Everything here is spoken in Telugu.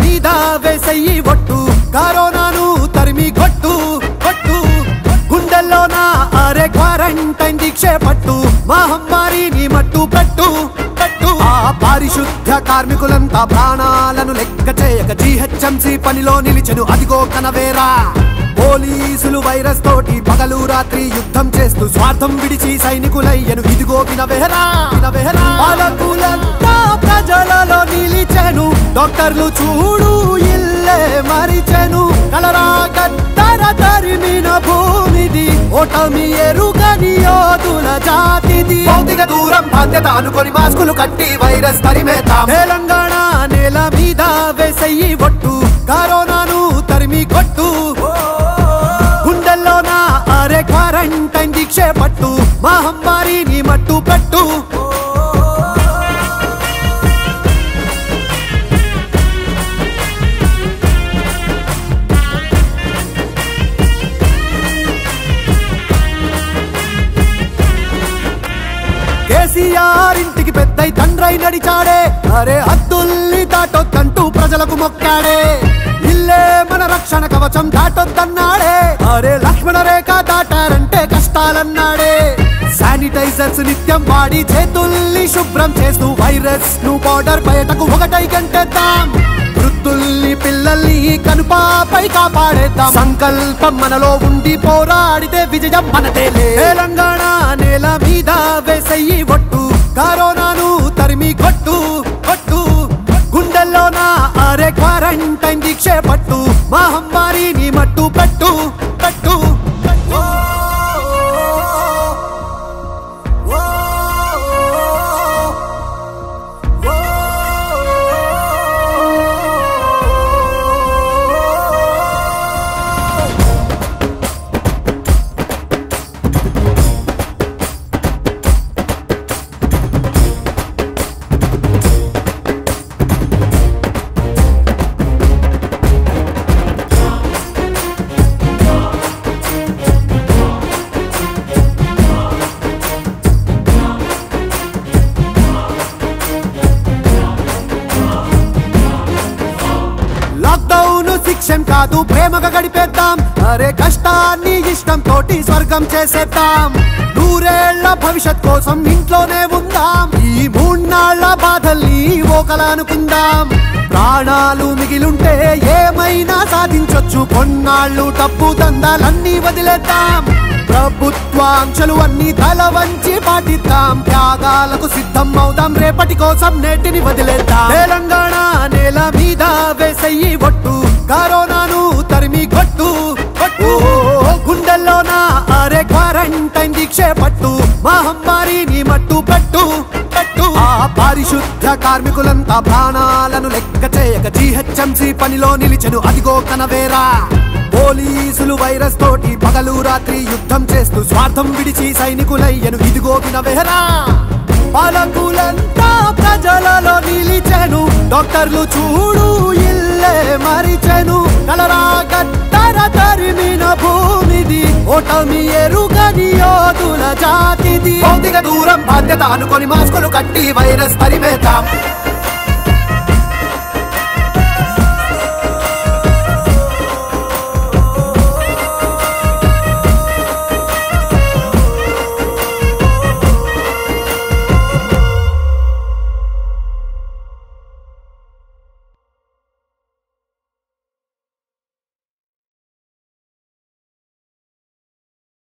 మీద వేసయ్యి ఒట్టు. కరోనాను తరిమి కొట్టు కొట్టు. గుండెల్లోన అరే క్వారంటైన్ దీక్ష పట్టు. మహమ్మారిని మట్టు పెట్టు పెట్టు. ఆ పారిశుద్ధ కార్మికులంతా ప్రాణాలను లెక్క చేయక జీహెచ్ఎంసీ పనిలో నిలిచెను. అదిగో కనవేరా. పోలీసులు వైరస్ తోటి పగలు రాత్రి యుద్ధం చేస్తూ స్వార్థం విడిచి సైనికులయ్యను. ఇదిగో వినవెహరా వినవెహరా. పాలకులంతా ప్రజలలో నిలిచెను. డాక్టర్లు చూడు ఇల్లే మరిచెను. కలరా కత్తర తరిమిన భూమిది ఓటమి ఎరుగని యోధుల జాతిది. భౌతిక దూరం బాధ్యత అనుకొని మాస్కులు కట్టి వైరస్ తరిమేతాం తెలంగాణ నేల మీద వేసయ్యి ఒట్టు. కరోనాను తరిమి కొట్టు. పట్టు పట్టు. కేసీఆర్ ఇంటికి పెద్దై తండ్రై నడిచాడే. అరే అద్దుల్ని దాటొద్దంటూ ప్రజలకు మొక్కాడే. ఇల్లే మన రక్షణ కవచం దాటొద్దన్నాడే. అరే లక్ష్మణ రేఖ దాటారంటే కష్టాలన్నాడే. శానిటైజర్స్ నిత్యం వాడి చేతుల్ని శుభ్రం చేస్తూ వైరస్ను బార్డర్ బయటకు ఒకటై గంటేద్దాం వృద్ధుల్ని పిల్లల్ని కనుపాపై కాపాడేద్దాం. సంకల్పం మనలో ఉండి పోరాడితే విజయం మనదే. తెలంగాణ నేల మీద లాక్డౌన్ కాదు ప్రేమగా గడిపేద్దాం. అరే కష్టాన్ని ఇష్టం తోటి స్వర్గం చేసేద్దాం. నూరేళ్ళ భవిష్యత్ కోసం ఇంట్లోనే ఉందాం. ఈ మూడ్నాళ్ళ బాధల్ని ఓకలా అనుకుందాం. ప్రాణాలు మిగిలుంటే ఏమైనా సాధించొచ్చు. కొన్నాళ్ళు డబ్బు దందాలన్నీ వదిలేద్దాం. ప్రభుత్వాంక్షలు అన్ని తల వంచి పాటిద్దాం. త్యాగాలకు సిద్ధం అవుదాం రేపటి కోసం నేటిని వదిలేద్దాం. తెలంగాణ నేల మీద వేసయ్యి ఒట్టు. కరోనాను తరిమి కొట్టు. కొట్టు. గుండెల్లోన అరే క్వారంటైన్ దీక్ష పట్టు మహమ్మారిని మట్టు పెట్టు. పెట్టు. ఆ పారిశుద్ధ కార్మికులంతా ప్రాణాలను లెక్క చేయక జీహెచ్ఎంసీ పనిలో నిలిచెను. అదిగో కనవేరా. పోలీసులు వైరస్ తోటి పగలు రాత్రి యుద్ధం చేస్తూ స్వార్థం విడిచి సైనికులయ్యను. ఇదిగో వినవెహరా పాలకులంతా ప్రజలలో నిలిచెను. డాక్టర్లు చూడు ఇల్లే మరిచెను. కలరా గట్టర తరిమిన భూమిది ఓటమి ఎరుగని యోధుల జాతిది. భౌతిక దూరం బాధ్యత అనుకొని మాస్కులు కట్టి వైరస్ తరిమేతాం